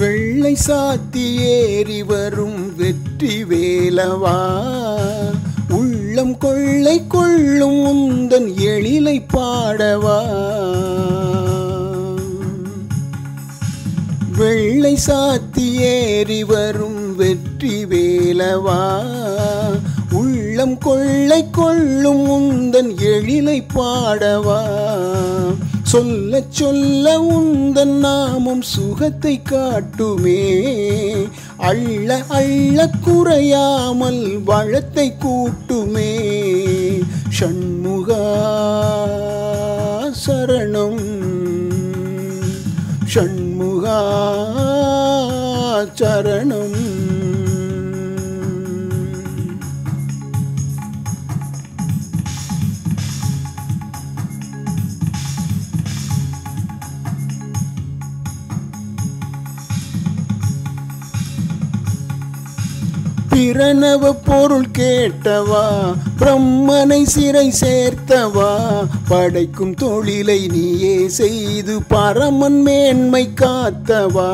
வெள்ளை சாத்தி ஏறி வரும் வெற்றி வேலவா? உள்ளம் கொள்ளை கொள்ளும் உந்தன் எழிலை பாடவா? வெள்ளை சாத்தி ஏறி வரும் வெற்றி வேலவா? உள்ளம் கொள்ளை கொள்ளும் உந்தன் எழிலை பாடவா? சொல்ல சொல்ல உந்தன் நாமம் சுகத்தை காட்டுமே. அள்ள அள்ள குறையாமல் வளத்தை கூட்டுமே. ஷண்முகா சரணம். ஷண்முகா சரணம். பிரணவ பொருள் கேட்டவா பிரம்மனை சிறை சேர்த்தவா படைக்கும் தொழிலை நீயே செய்து பரமன் மேன்மை காத்தவா.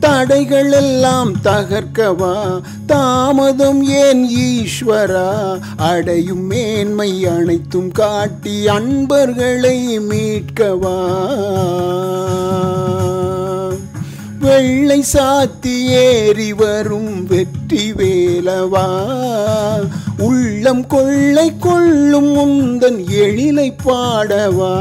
தடைகள் எல்லாம் தகர்க்கவா தாமதம் ஏன் ஈஸ்வரா அடையும் மேன்மை அனைத்தும் காட்டி அன்பர்களை மீட்கவா. வெள்ளை சாத்தி ஏறி வரும் வெற்றி வேலவா? உள்ளம் கொள்ளை கொள்ளும் முந்தன் எழிலை பாடவா?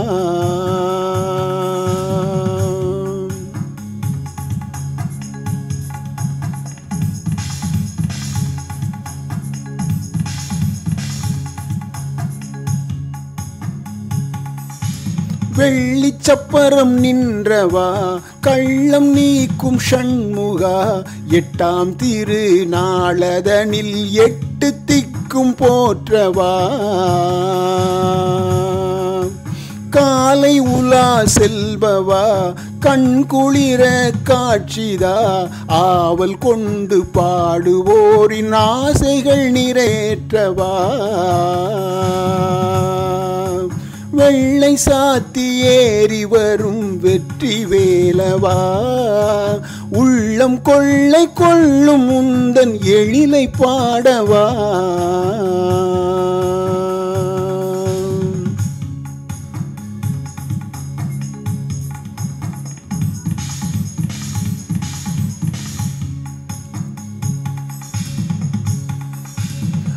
வெள்ளிச்சப்பரம் நின்றவா கள்ளம் நீக்கும் ஷண்முகா எட்டாம் திரு நாளதனில் எட்டு திக்கும் போற்றவா. காலை உலா செல்பவா கண் குளிர காட்சிதா ஆவல் கொண்டு பாடுவோரின் ஆசைகள் நிறைவேற்றவா. வெள்ளை சாத்தி ஏறி வரும் வெற்றி வேலவா? உள்ளம் கொள்ளை கொள்ளும் உந்தன் எழிலை பாடவா?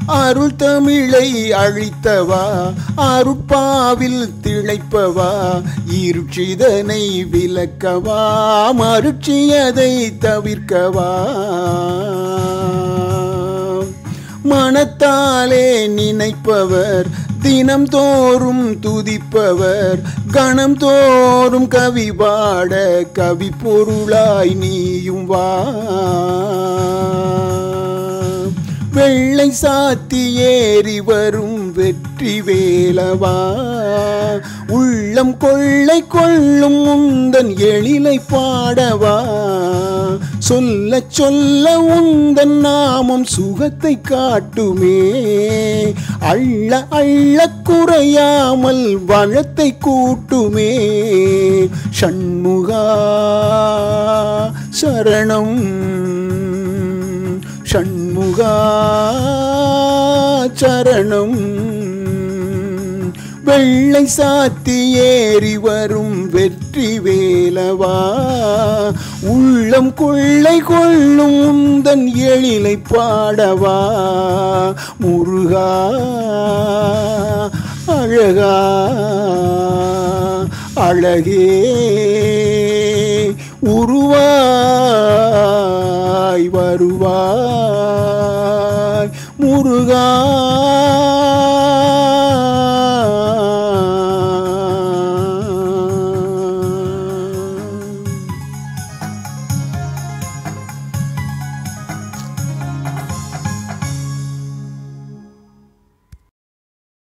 அருள் தமிழை அழித்தவா? அருட்பாவில் திளைப்பவா? இருட்சிதனை விலக்கவா மருட்சியதை தவிர்க்கவா? மனத்தாலே நினைப்பவர் தினம் தோறும் துதிப்பவர் கணம் தோறும் கவி பாட கவி பொருளாய் நீயும் வா வெள்ளை சாத்தி ஏறி வரும் வெற்றி வேலவா? உள்ளம் கொள்ளை கொள்ளும் உந்தன் எழிலை பாடவா? சொல்ல சொல்ல உந்தன் நாமம் சுகத்தை காட்டுமே. அள்ள அள்ள குறையாமல் வளத்தை கூட்டுமே. ஷண்முகா சரணம். ஷண்முகா சரணம் வெள்ளை சாத்தி ஏறி வரும் வெற்றி வேலவா? உள்ளம் கொள்ளை கொள்ளும் உந்தன் எழிலை பாடவா? முருகா அழகா அழகே உருவா வருவாய் வருவாய். முருகா